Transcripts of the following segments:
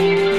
you.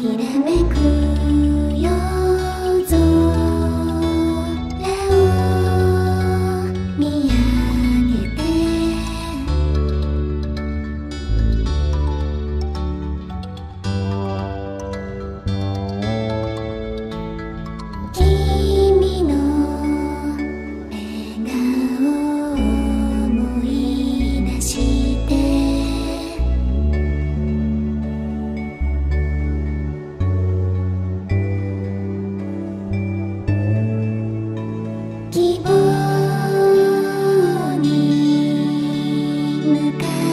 きらめくよ the.